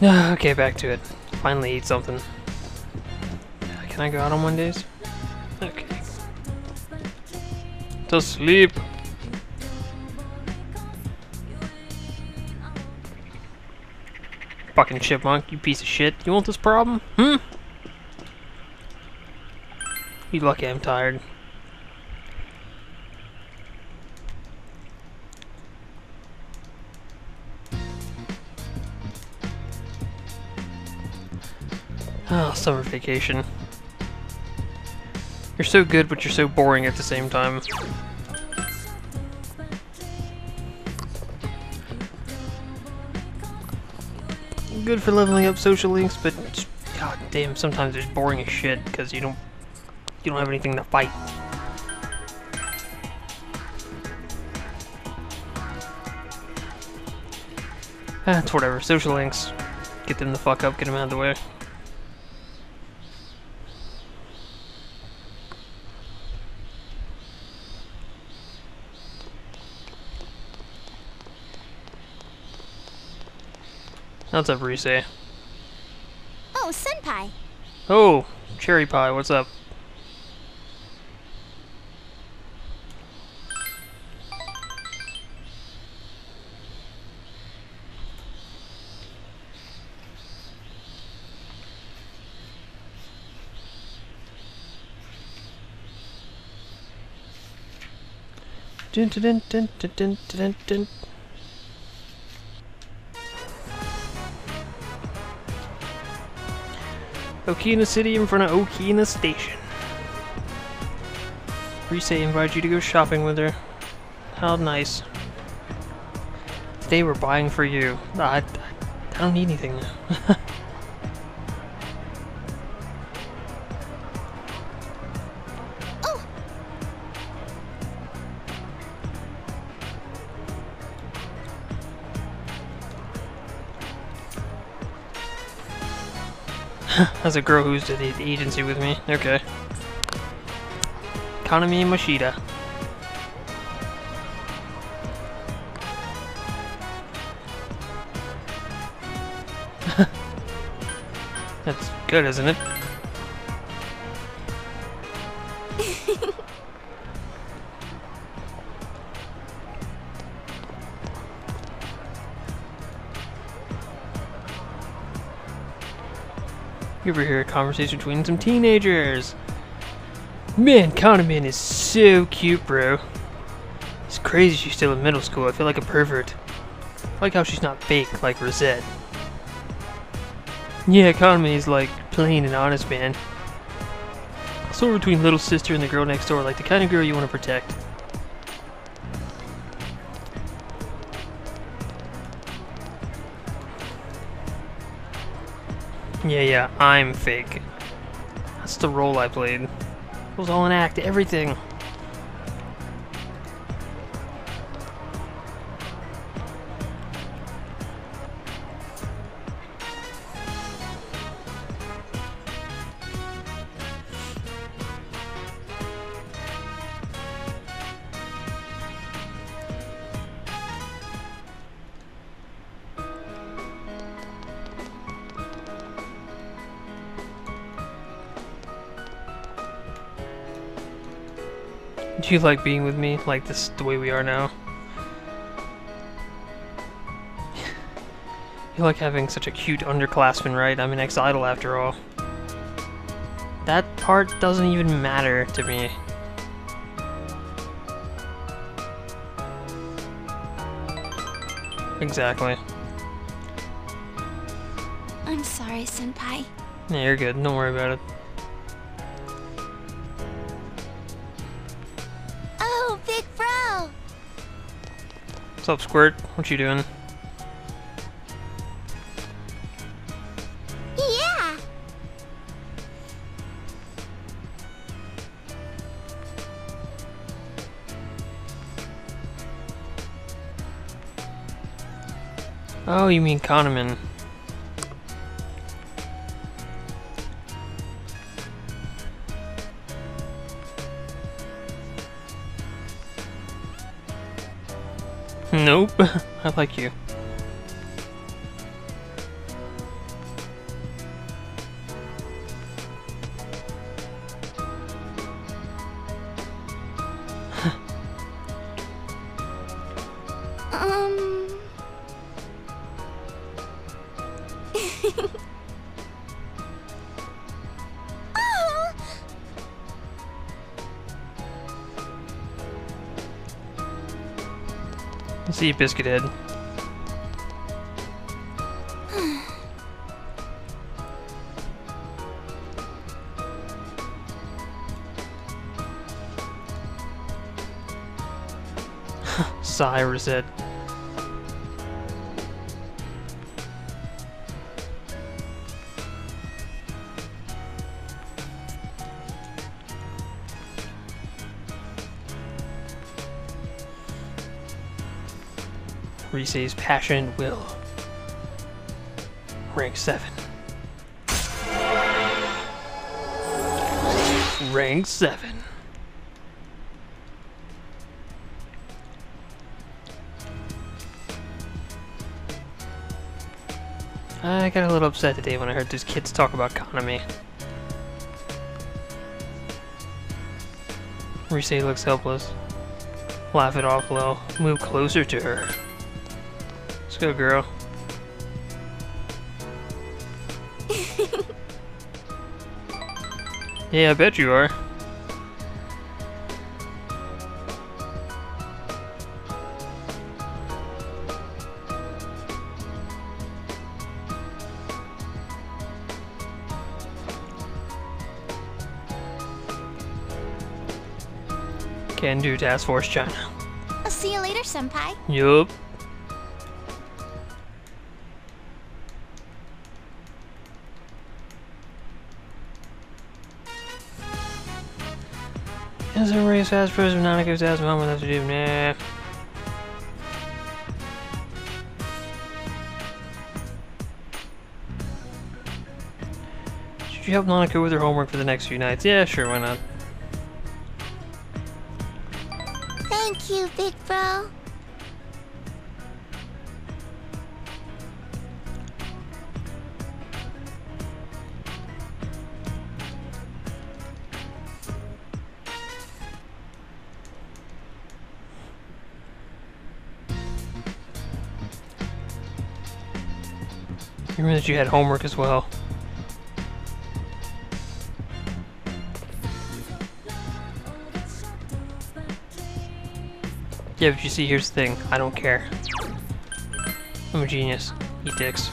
okay, back to it. Finally eat something. Can I go out on Mondays? Okay. To sleep. Fucking chipmunk, you piece of shit. You want this problem? Hmm? You lucky I'm tired. Summer vacation. You're so good, but you're so boring at the same time. Good for leveling up social links, but god damn, sometimes it's boring as shit because you don't you don't have anything to fight. Ah, it's whatever. Social links. Get them the fuck up, get them out of the way. What's up, Rise? Oh, Senpai. Oh, Cherry Pie, what's up? Dun, dun, dun, Okina City in front of Okina Station. Rise invited you to go shopping with her. How nice. Today we're buying for you. I, I don't need anything now. That's a girl who's at the agency with me. Okay. Kanami Moshida. That's good, isn't it? You ever hear a conversation between some teenagers? Man, Kanamin is so cute, bro. It's crazy she's still in middle school. I feel like a pervert. I like how she's not fake like Risette. Yeah, Kanamin is like plain and honest, man. Sort between little sister and the girl next door, like the kind of girl you want to protect. Yeah, yeah, I'm fake. That's the role I played. It was all an act, everything. Do you like being with me like this, the way we are now? you like having such a cute underclassman, right? I'm an ex-idol after all. That part doesn't even matter to me. Exactly. I'm sorry, Senpai. Yeah, you're good. Don't worry about it. What's up, Squirt? What you doing? Yeah! Oh, you mean Kanamin. I like you. um... See Biscuit Head. Cyrus said. Rise's passion will. Rank 7. Rank 7. I got a little upset today when I heard these kids talk about Konami. Rise looks helpless. Laugh it off, Lil. Move closer to her. Let's go, girl. yeah, I bet you are. Can do Task Force China. I'll see you later, Senpai. Yup. Is a race fast person not gives ass mom have to do? Nah. Should you help Nanako with her homework for the next few nights? Yeah, sure, why not? Thank you, big bro. Remember that you had homework as well. Yeah, but you see, here's the thing. I don't care. I'm a genius. Eat dicks.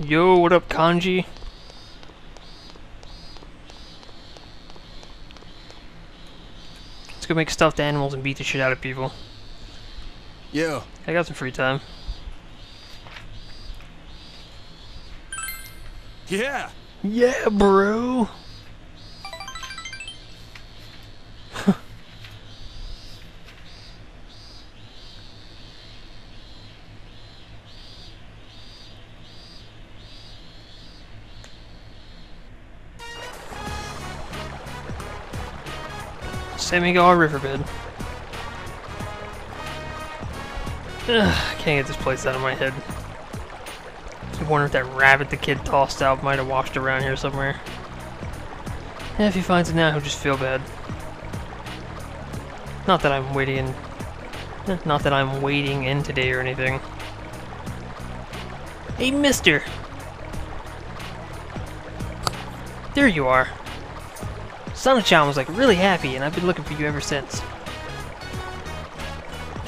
Yo, what up, Kanji? Let's go make stuffed animals and beat the shit out of people. Yo, I got some free time. yeah. Yeah, bro. Samegawa Riverbed. Ugh, can't get this place out of my head. I wonder if that rabbit the kid tossed out might have washed around here somewhere. And if he finds it now, he'll just feel bad. Not that I'm waiting in... eh, Not that I'm waiting in today or anything. Hey, mister! There you are. Sana-chan was like really happy, and I've been looking for you ever since.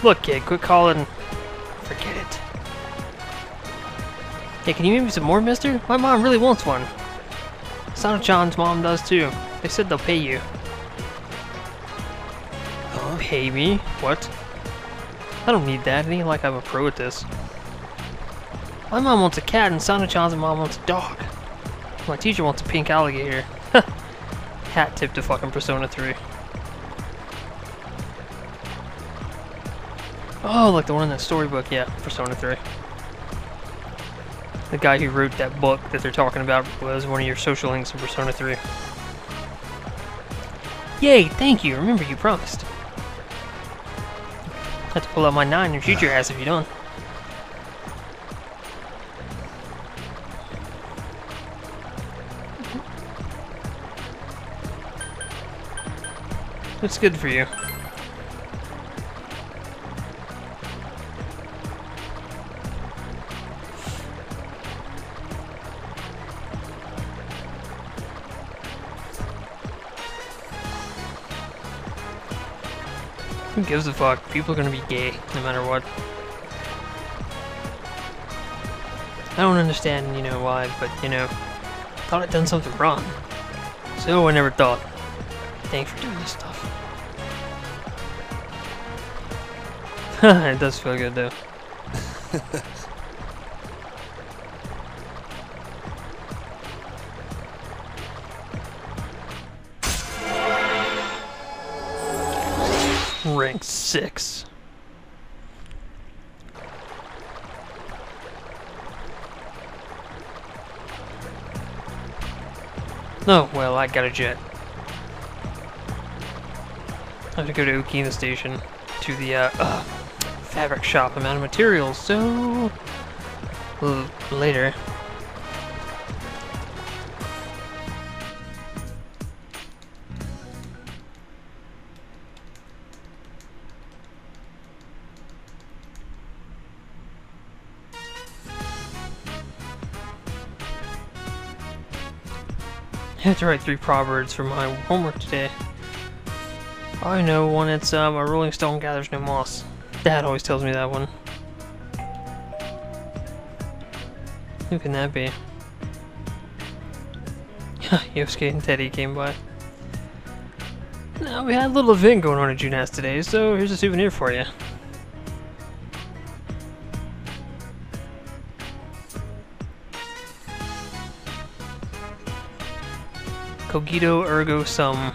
Look, kid, quit calling. Forget it. Hey, can you make me some more, mister? My mom really wants one. Sana-chan's mom does too. They said they'll pay you. Huh? Pay me? What? I don't need that. It ain't like I'm a pro at this. My mom wants a cat, and Sana-chan's mom wants a dog. My teacher wants a pink alligator. Hat tip to fucking Persona 3. Oh, like the one in that storybook, yeah, Persona 3. The guy who wrote that book that they're talking about was one of your social links in Persona 3. Yay, thank you, remember you promised. Have to pull out my 9 and shoot your ass if you don't. It's good for you. Who gives a fuck? People are gonna be gay, no matter what. I don't understand, you know, why, but, you know, thought I'd done something wrong. So I never thought. Thanks for doing this stuff. it does feel good, though. Rank 6. Oh, well, I got a jet. I have to go to Okina Station to the uh, uh, fabric shop. I'm out of materials, so later. I have to write three proverbs for my homework today. I know one. It's um, a rolling stone gathers no moss. Dad always tells me that one. Who can that be? Yosuke and Teddy came by. Now we had a little event going on at Junes today, so here's a souvenir for you. Cogito ergo sum.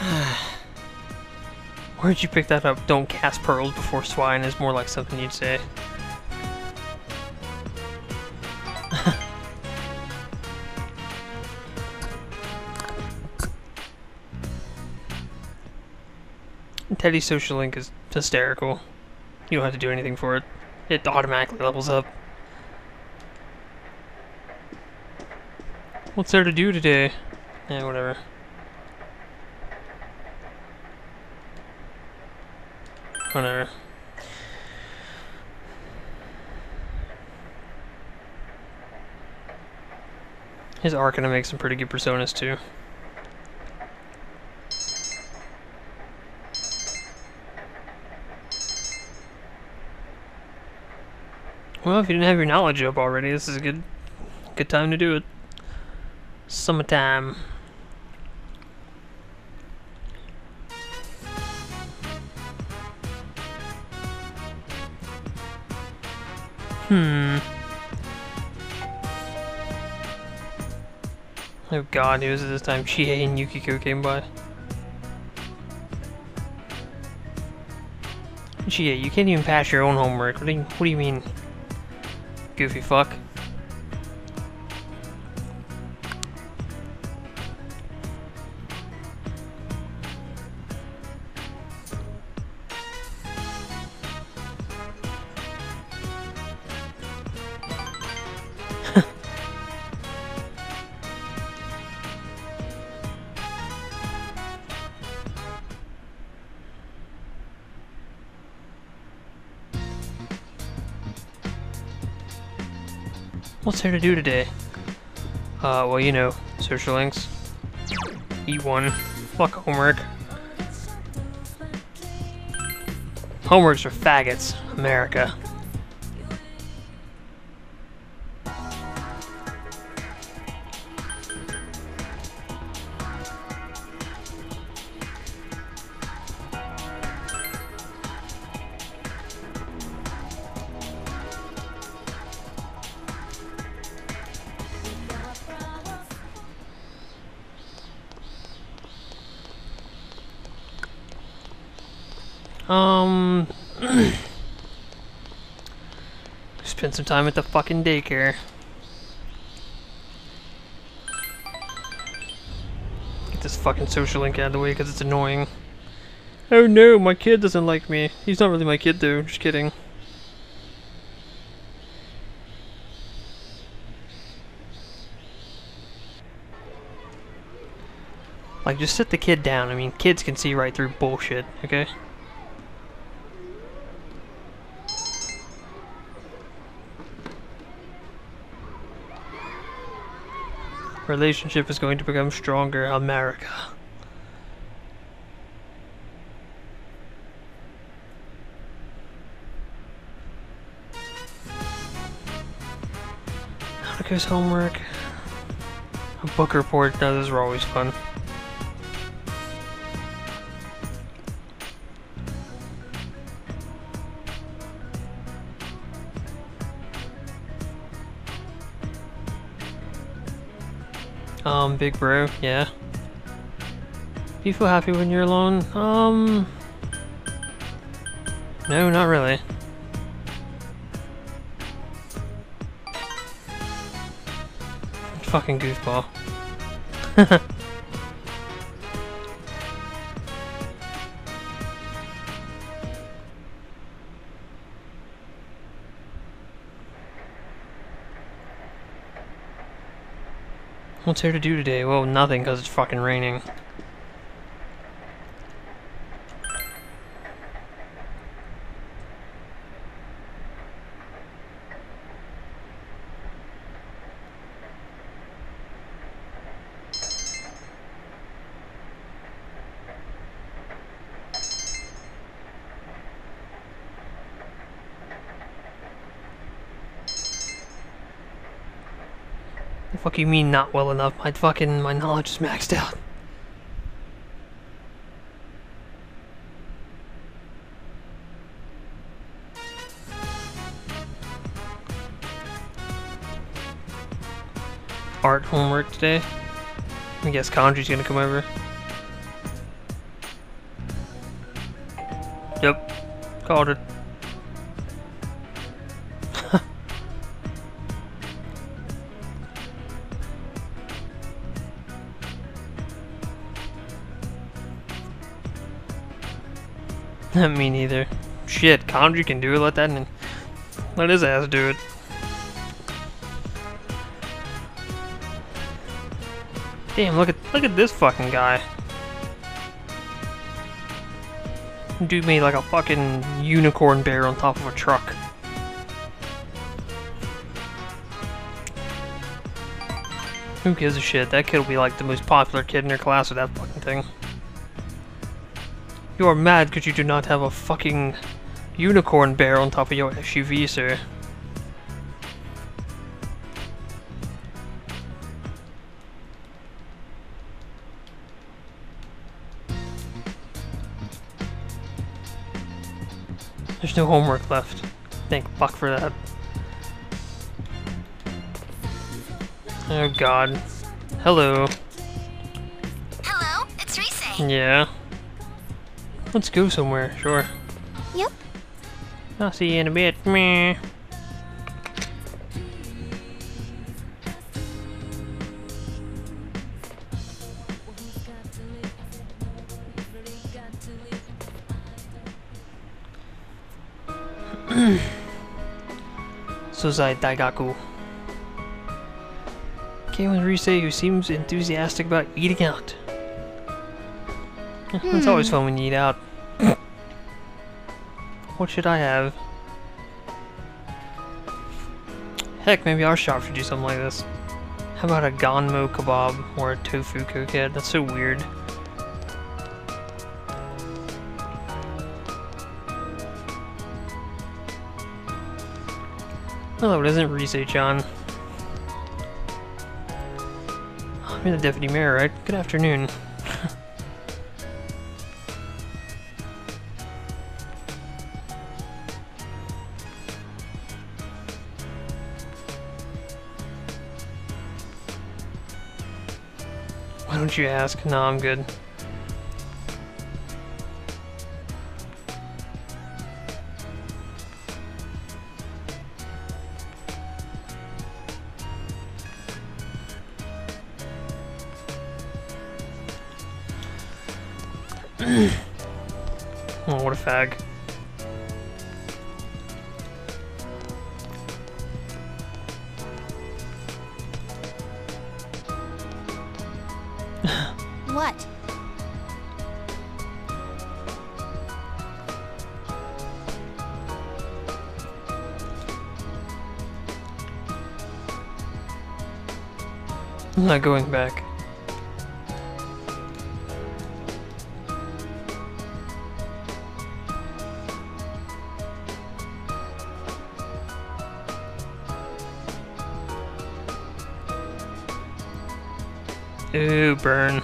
Where'd you pick that up? Don't cast pearls before swine is more like something you'd say. Teddy's social link is hysterical. You don't have to do anything for it. It automatically levels up. What's there to do today? Yeah, whatever. Whatever. His arc gonna make some pretty good personas too. Well, if you didn't have your knowledge up already, this is a good good time to do it. Summertime. Hmm. Oh god, it was this time? Chie and Yukiko came by. Chie, you can't even pass your own homework. What do you, what do you mean? Goofy fuck. What's there to do today? Uh, well, you know, social links. Eat one. Fuck homework. Homeworks are faggots. America. Um. spend some time at the fucking daycare. Get this fucking social link out of the way because it's annoying. Oh no, my kid doesn't like me. He's not really my kid though, just kidding. Like, just sit the kid down. I mean, kids can see right through bullshit, okay? Relationship is going to become stronger, America. Hanukkah's homework. A book report, no, those are always fun. Um, big bro, yeah. Do you feel happy when you're alone? Um... No, not really. Fucking goofball. What's there to do today? Well, nothing, because it's fucking raining. Fuck you mean not well enough? My fucking, my knowledge is maxed out. Art homework today. I guess Kanji's gonna come over. Yep, called it. Me neither. Shit, Kanji can do it. Let that. Let his ass do it. Damn! Look at look at this fucking guy. Dude made like a fucking unicorn bear on top of a truck. Who gives a shit? That kid will be like the most popular kid in their class with that fucking thing. You are mad because you do not have a fucking unicorn bear on top of your SUV, sir. There's no homework left. Thank fuck for that. Oh god. Hello. Hello, it's Rise. Yeah. Let's go somewhere, sure. Yep. I'll see you in a bit. Meh. Sozai Daigaku. Came with Rise who seems enthusiastic about eating out. It's always hmm. fun when you eat out. what should I have? Heck, maybe our shop should do something like this. How about a Ganmo kebab or a tofu coquette? That's so weird. Hello, it isn't Rise-chan. I'm in the deputy mayor, right? Good afternoon. Why don't you ask? No, I'm good. oh, what a fag. I'm not going back. Ooh, burn.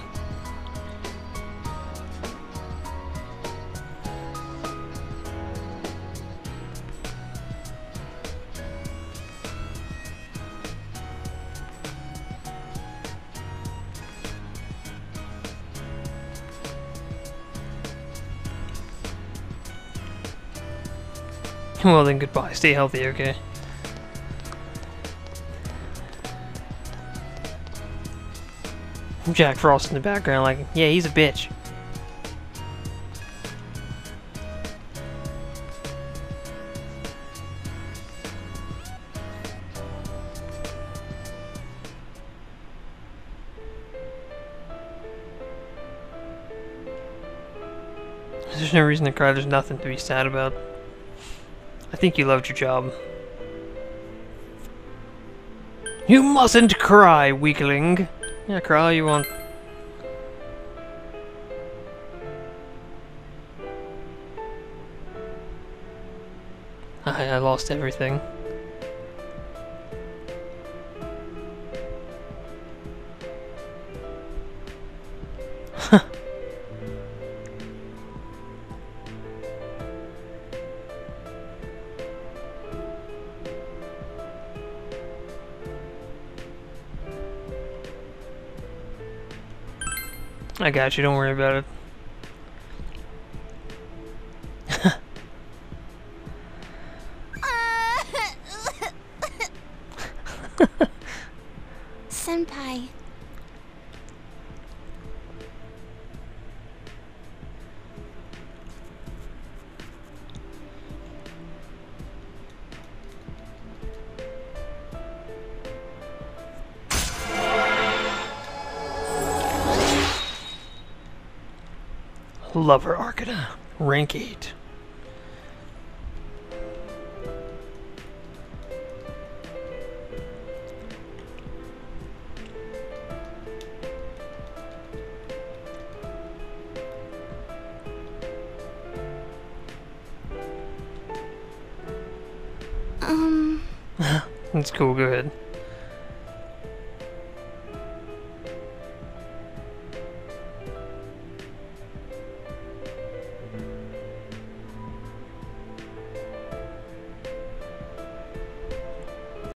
Well then, goodbye. Stay healthy, okay? Jack Frost in the background, like, yeah, he's a bitch. There's no reason to cry, there's nothing to be sad about. I think you loved your job. You mustn't cry, weakling! Yeah, cry you want. I, I lost everything. Got you, don't worry about it. Lover Arcana, rank 8. Um, That's cool, go ahead.